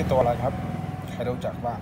นี่ตัวอะไรครับ ใครรู้จักบ้าง